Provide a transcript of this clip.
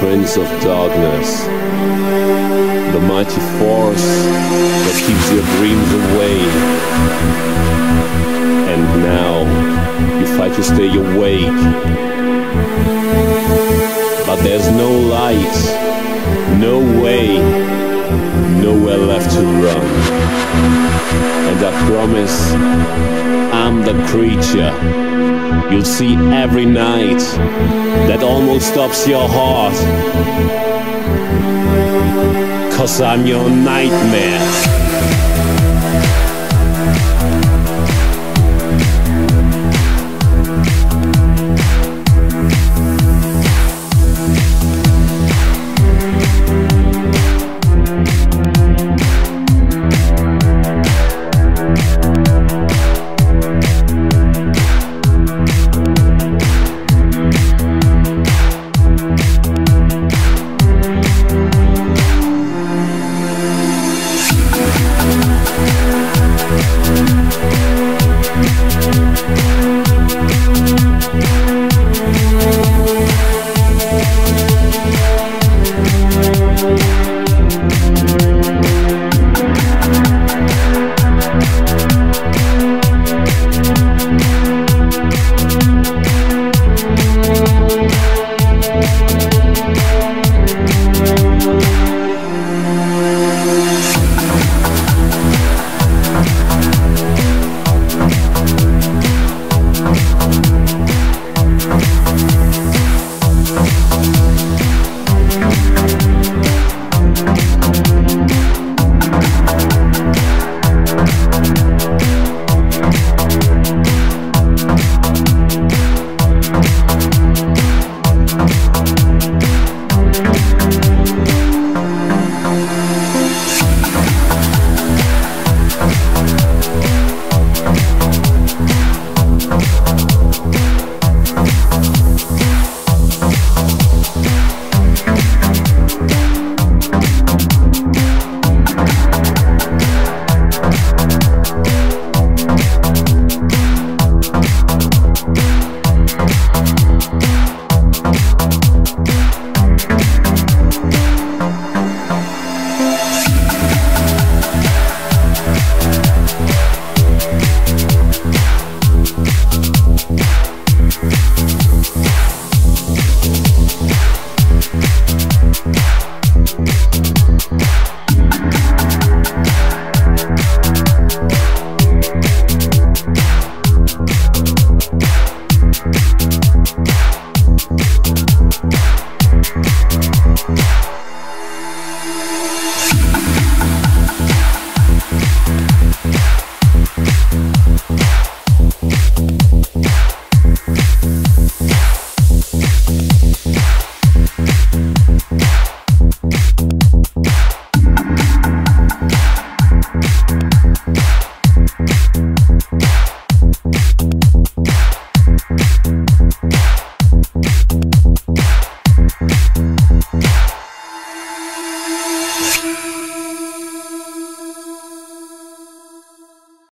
Prince of Darkness, the mighty force that keeps your dreams away. And now you fight to stay awake. But there's no light, no way, nowhere left to run. And I promise I'm the creature you'll see every night that almost stops your heart. Cause I'm your nightmare.